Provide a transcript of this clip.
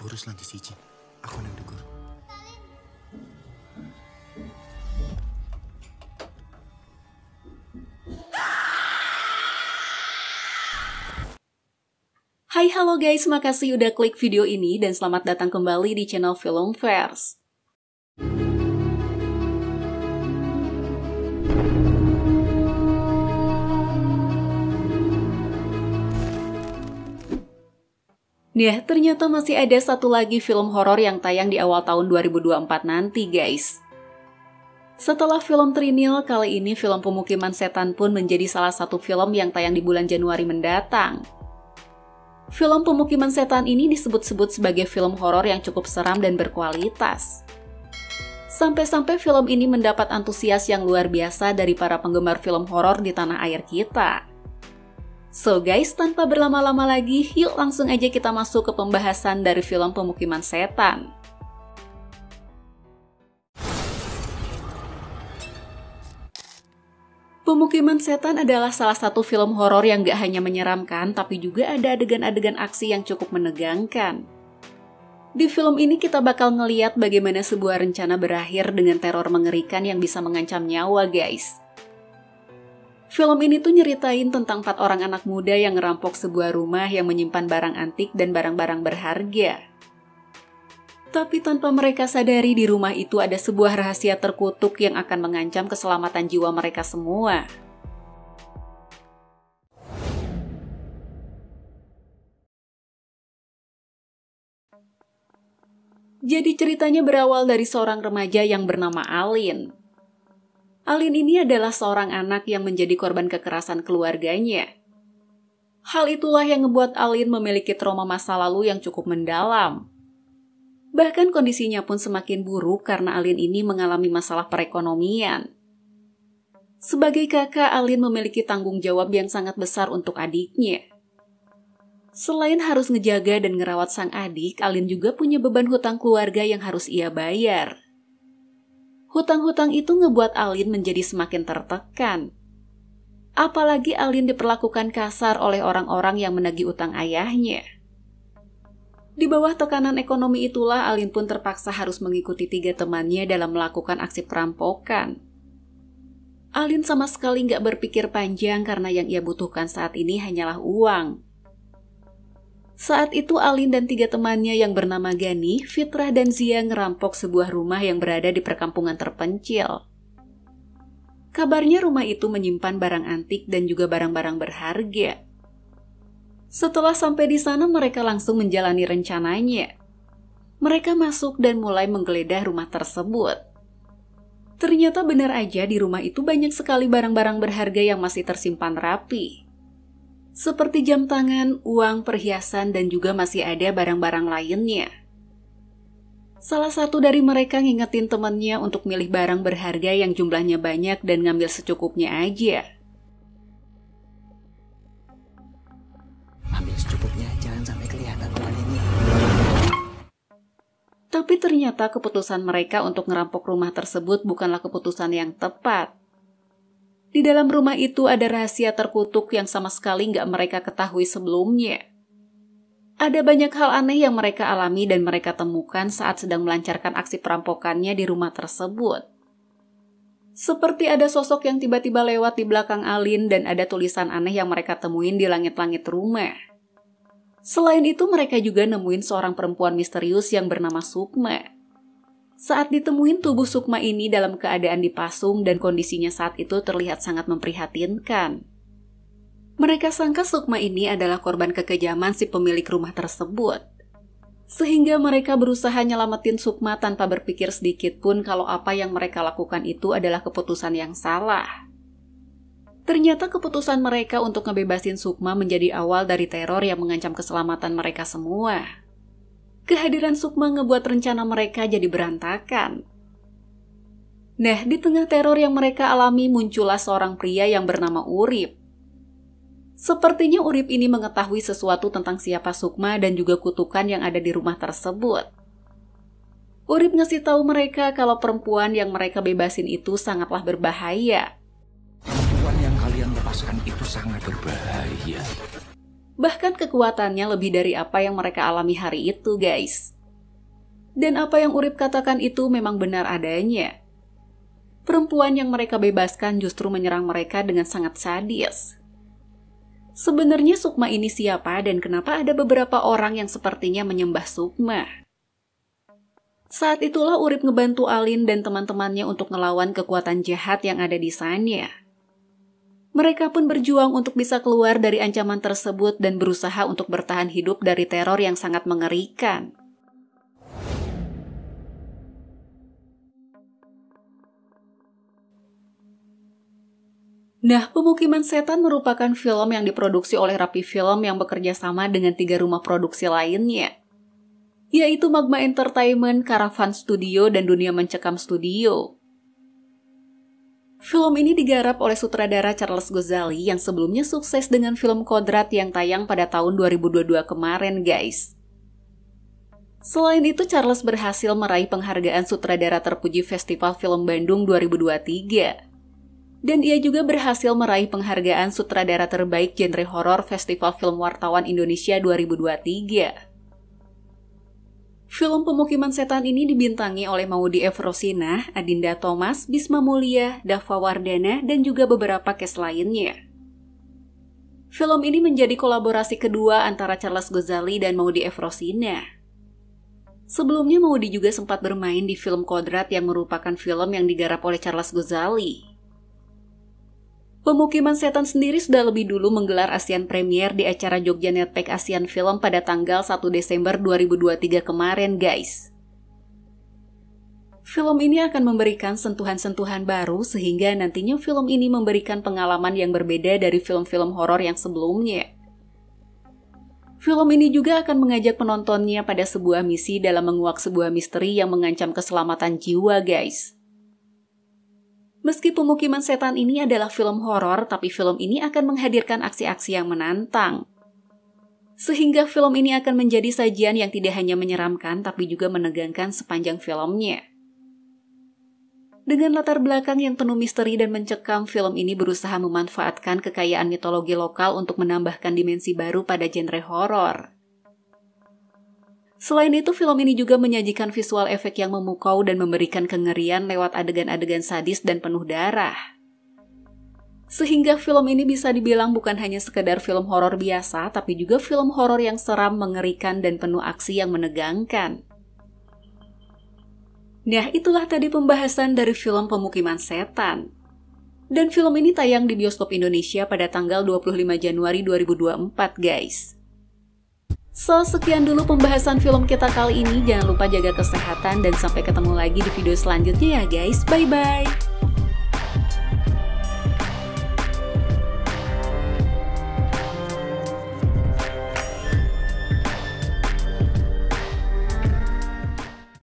Urus lantai siji. Aku nang dhuwur. Hai halo guys, makasih udah klik video ini dan selamat datang kembali di channel Film Fairs. Nah, ternyata masih ada satu lagi film horor yang tayang di awal tahun 2024 nanti, guys. Setelah film Trinil, kali ini film Pemukiman Setan pun menjadi salah satu film yang tayang di bulan Januari mendatang. Film Pemukiman Setan ini disebut-sebut sebagai film horor yang cukup seram dan berkualitas. Sampai-sampai film ini mendapat antusias yang luar biasa dari para penggemar film horor di tanah air kita. So guys, tanpa berlama-lama lagi, yuk langsung aja kita masuk ke pembahasan dari film Pemukiman Setan. Pemukiman Setan adalah salah satu film horor yang gak hanya menyeramkan, tapi juga ada adegan-adegan aksi yang cukup menegangkan. Di film ini kita bakal ngeliat bagaimana sebuah rencana berakhir dengan teror mengerikan yang bisa mengancam nyawa guys. Film ini tuh nyeritain tentang empat orang anak muda yang ngerampok sebuah rumah yang menyimpan barang antik dan barang-barang berharga. Tapi tanpa mereka sadari di rumah itu ada sebuah rahasia terkutuk yang akan mengancam keselamatan jiwa mereka semua. Jadi ceritanya berawal dari seorang remaja yang bernama Alin. Alin ini adalah seorang anak yang menjadi korban kekerasan keluarganya. Hal itulah yang membuat Alin memiliki trauma masa lalu yang cukup mendalam. Bahkan kondisinya pun semakin buruk karena Alin ini mengalami masalah perekonomian. Sebagai kakak, Alin memiliki tanggung jawab yang sangat besar untuk adiknya. Selain harus ngejaga dan ngerawat sang adik, Alin juga punya beban hutang keluarga yang harus ia bayar. Hutang-hutang itu ngebuat Alin menjadi semakin tertekan. Apalagi Alin diperlakukan kasar oleh orang-orang yang menagih utang ayahnya. Di bawah tekanan ekonomi itulah Alin pun terpaksa harus mengikuti tiga temannya dalam melakukan aksi perampokan. Alin sama sekali nggak berpikir panjang karena yang ia butuhkan saat ini hanyalah uang. Saat itu Alin dan tiga temannya yang bernama Gani, Fitrah dan Zia ngerampok sebuah rumah yang berada di perkampungan terpencil. Kabarnya rumah itu menyimpan barang antik dan juga barang-barang berharga. Setelah sampai di sana mereka langsung menjalani rencananya. Mereka masuk dan mulai menggeledah rumah tersebut. Ternyata benar aja di rumah itu banyak sekali barang-barang berharga yang masih tersimpan rapi seperti jam tangan, uang, perhiasan, dan juga masih ada barang-barang lainnya. Salah satu dari mereka ngingetin temannya untuk milih barang berharga yang jumlahnya banyak dan ngambil secukupnya aja. Ambil secukupnya, jangan sampai kelihatan uang ini. Tapi ternyata keputusan mereka untuk ngerampok rumah tersebut bukanlah keputusan yang tepat. Di dalam rumah itu ada rahasia terkutuk yang sama sekali nggak mereka ketahui sebelumnya. Ada banyak hal aneh yang mereka alami dan mereka temukan saat sedang melancarkan aksi perampokannya di rumah tersebut. Seperti ada sosok yang tiba-tiba lewat di belakang Alin dan ada tulisan aneh yang mereka temuin di langit-langit rumah. Selain itu mereka juga nemuin seorang perempuan misterius yang bernama Sukma. Saat ditemuin tubuh Sukma ini dalam keadaan dipasung dan kondisinya saat itu terlihat sangat memprihatinkan. Mereka sangka Sukma ini adalah korban kekejaman si pemilik rumah tersebut. Sehingga mereka berusaha nyelamatin Sukma tanpa berpikir sedikit pun kalau apa yang mereka lakukan itu adalah keputusan yang salah. Ternyata keputusan mereka untuk ngebebasin Sukma menjadi awal dari teror yang mengancam keselamatan mereka semua kehadiran Sukma ngebuat rencana mereka jadi berantakan. Nah, di tengah teror yang mereka alami muncullah seorang pria yang bernama Urip. Sepertinya Urip ini mengetahui sesuatu tentang siapa Sukma dan juga kutukan yang ada di rumah tersebut. Urip ngasih tahu mereka kalau perempuan yang mereka bebasin itu sangatlah berbahaya. Perempuan yang kalian lepaskan itu sangat berbahaya. Bahkan kekuatannya lebih dari apa yang mereka alami hari itu, guys. Dan apa yang Urip katakan itu memang benar adanya. Perempuan yang mereka bebaskan justru menyerang mereka dengan sangat sadis. Sebenarnya Sukma ini siapa dan kenapa ada beberapa orang yang sepertinya menyembah Sukma? Saat itulah Urip ngebantu Alin dan teman-temannya untuk ngelawan kekuatan jahat yang ada di sana. Mereka pun berjuang untuk bisa keluar dari ancaman tersebut dan berusaha untuk bertahan hidup dari teror yang sangat mengerikan. Nah, Pemukiman Setan merupakan film yang diproduksi oleh Rapi Film yang bekerja sama dengan tiga rumah produksi lainnya, yaitu Magma Entertainment, Caravan Studio, dan Dunia Mencekam Studio. Film ini digarap oleh sutradara Charles Gozali yang sebelumnya sukses dengan film Kodrat yang tayang pada tahun 2022 kemarin, guys. Selain itu, Charles berhasil meraih penghargaan sutradara terpuji Festival Film Bandung 2023 dan ia juga berhasil meraih penghargaan sutradara terbaik genre horor Festival Film Wartawan Indonesia 2023. Film Pemukiman Setan ini dibintangi oleh Maudi F. Rosina, Adinda Thomas, Bisma Mulia, Dava Wardana, dan juga beberapa cast lainnya. Film ini menjadi kolaborasi kedua antara Charles Gozali dan Maudi F. Rosina. Sebelumnya Maudi juga sempat bermain di film Kodrat yang merupakan film yang digarap oleh Charles Gozali. Pemukiman Setan sendiri sudah lebih dulu menggelar ASEAN Premier di acara Jogja Netpack ASEAN Film pada tanggal 1 Desember 2023 kemarin, guys. Film ini akan memberikan sentuhan-sentuhan baru sehingga nantinya film ini memberikan pengalaman yang berbeda dari film-film horor yang sebelumnya. Film ini juga akan mengajak penontonnya pada sebuah misi dalam menguak sebuah misteri yang mengancam keselamatan jiwa, guys. Meski pemukiman setan ini adalah film horor, tapi film ini akan menghadirkan aksi-aksi yang menantang. Sehingga film ini akan menjadi sajian yang tidak hanya menyeramkan, tapi juga menegangkan sepanjang filmnya. Dengan latar belakang yang penuh misteri dan mencekam, film ini berusaha memanfaatkan kekayaan mitologi lokal untuk menambahkan dimensi baru pada genre horor. Selain itu, film ini juga menyajikan visual efek yang memukau dan memberikan kengerian lewat adegan-adegan sadis dan penuh darah. Sehingga film ini bisa dibilang bukan hanya sekedar film horor biasa, tapi juga film horor yang seram, mengerikan, dan penuh aksi yang menegangkan. Nah, itulah tadi pembahasan dari film Pemukiman Setan. Dan film ini tayang di bioskop Indonesia pada tanggal 25 Januari 2024, guys. So, sekian dulu pembahasan film kita kali ini. Jangan lupa jaga kesehatan dan sampai ketemu lagi di video selanjutnya ya guys. Bye-bye!